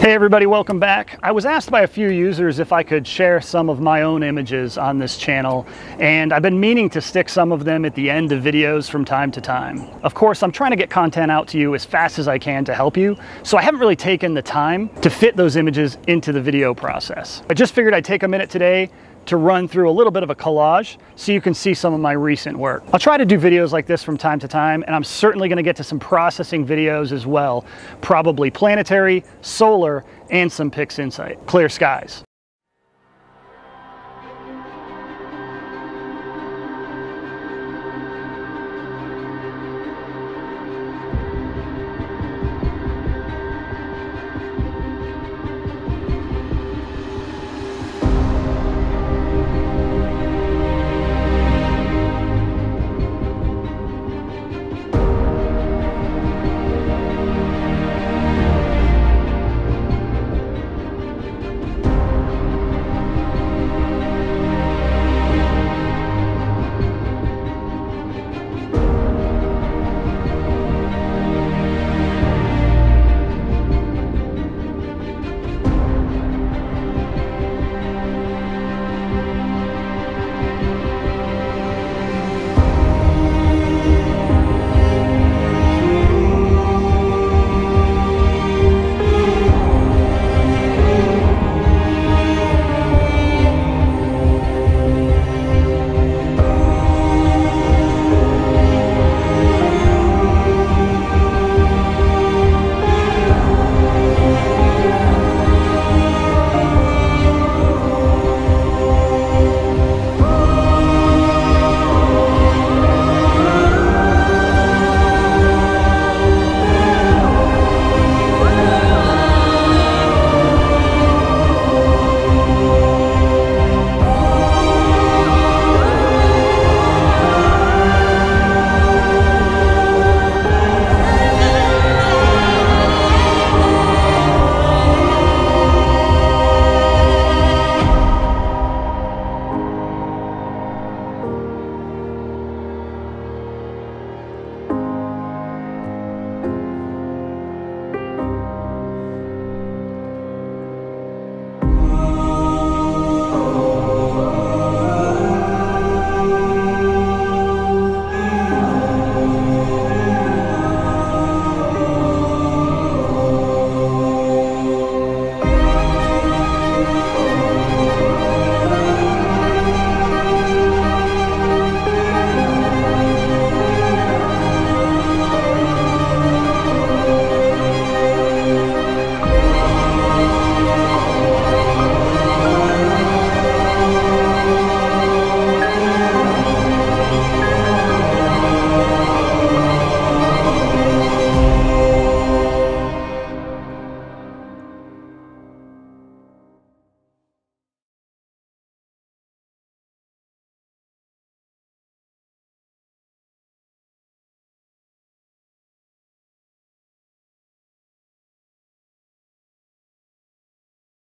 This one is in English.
Hey everybody, welcome back. I was asked by a few users if I could share some of my own images on this channel, and I've been meaning to stick some of them at the end of videos from time to time. Of course, I'm trying to get content out to you as fast as I can to help you, so I haven't really taken the time to fit those images into the video process. I just figured I'd take a minute today to run through a little bit of a collage so you can see some of my recent work. I'll try to do videos like this from time to time, and I'm certainly gonna get to some processing videos as well, probably planetary, solar, and some PixInsight, clear skies.